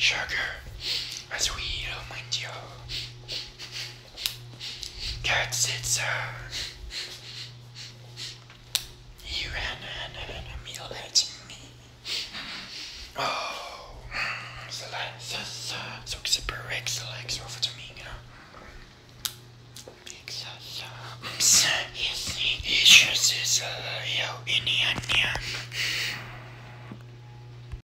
Sugar, as we remind you. Cats, it's uh, you and, and, meal at me. Oh, så så so på Rex eller så för mig, you know.